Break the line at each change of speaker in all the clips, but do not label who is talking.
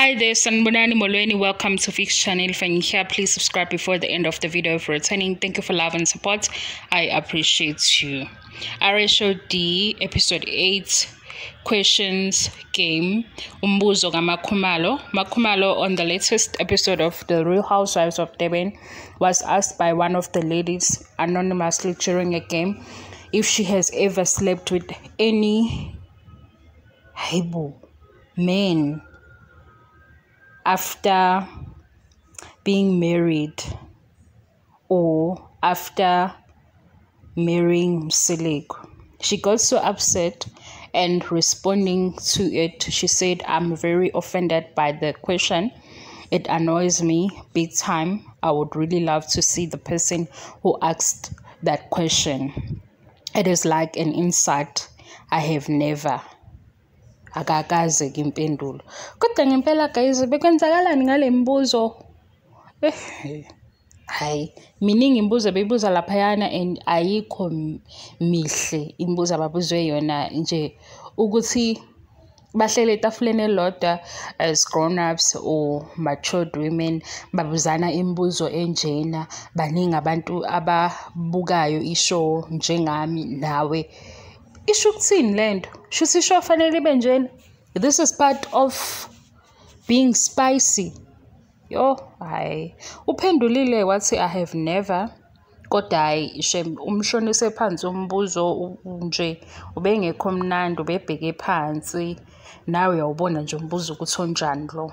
Hi there, Sanbonani Molweni. Welcome to Fiks Channel. If you're here, please subscribe before the end of the video. If returning, thank you for love and support. I appreciate you. Aresho D, episode 8, questions game. Umbuzo Makhumalo. Makhumalo, on the latest episode of The Real Housewives of Durban, was asked by one of the ladies anonymously during a game if she has ever slept with any Haibo men after being married or after marrying Mseleku. She got so upset and responding to it, she said, I'm very offended by the question. It annoys me big time. I would really love to see the person who asked that question. It is like an insult I have never akakaze ke impendulo. Kodwa ngempela guys bekwenzakalani ngale mbuzo eh hayi miningi imibuzo beyibuza laphayana and ayikho mihle imibuzo ababuzwe yona nje ukuthi bahlele etafuleni elodwa as grown-ups or matured women babuzana imibuzo enjena baningi abantu ababukayo ishow njengami nawe. Isho ukuthini le nto? Shuthi isho fanele ibe njena? This is part of being spicy. Yo hayi. Uphendulile wathi i have never kodwa hayi shem umshonise phansi umbuzo nje ubengekho mnandi ubebheke phansi. Nawe uyawubona nje umbuzo ukuthi onjani lo.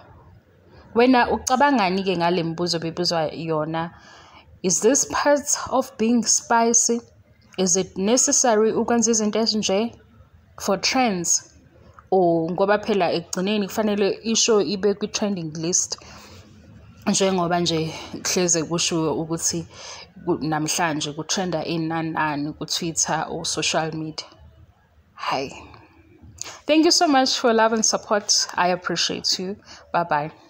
Wena ucabangani-ke ngale mbuzo bebuzwa yona? Is this part of being spicy? Is it necessary ukwenza izinto ezinje for trends? Or ngoba phela ekugcineni kufanele isho ibe kwi-trending list? Njengoba nje hleze kushiwo ukuthi namhlanje kutrenda inani nani ku-twitter or social media. Hayi thank you so much for love and support. I appreciate you. Bye bye